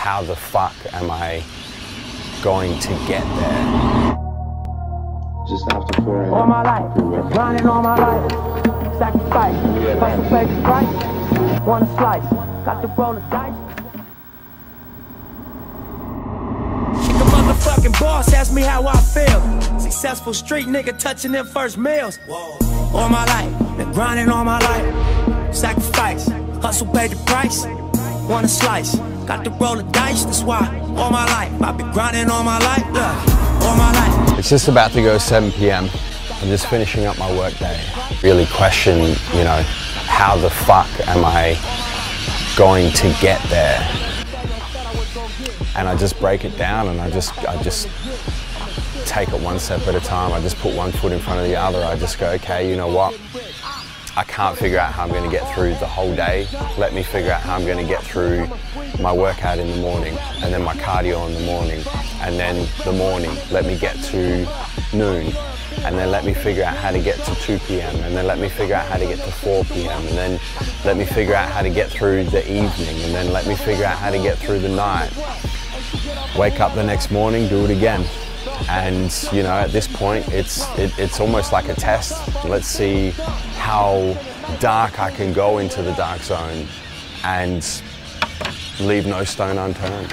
how the fuck am I going to get there? Just after 4 a.m. all my life, grinding all my life, sacrifice, hustle, pay the price, want a slice, got to roll the dice. The motherfucking boss asked me how I feel. Successful street nigga touching them first meals. All my life, been grinding all my life, sacrifice, hustle, pay the price, want a slice, got to roll the dice. That's why all my life, I've been grinding all my life, look, all my life. It's just about to go 7 p.m. I'm just finishing up my workday. Really question, you know, how the fuck am I going to get there? And I just break it down and I just, I just take it one step at a time. I just put one foot in front of the other. I just go, okay, you know what? I can't figure out how I'm going to get through the whole day. Let me figure out how I'm going to get through my workout in the morning and then my cardio in the morning and then the morning. Let me get to noon and then let me figure out how to get to 2 p.m. and then let me figure out how to get to 4 p.m. and then let me figure out how to get through the evening and then let me figure out how to get through the night. Wake up the next morning, do it again. And you know, at this point, it's it, it's almost like a test. Let's see how dark I can go into the dark zone and leave no stone unturned.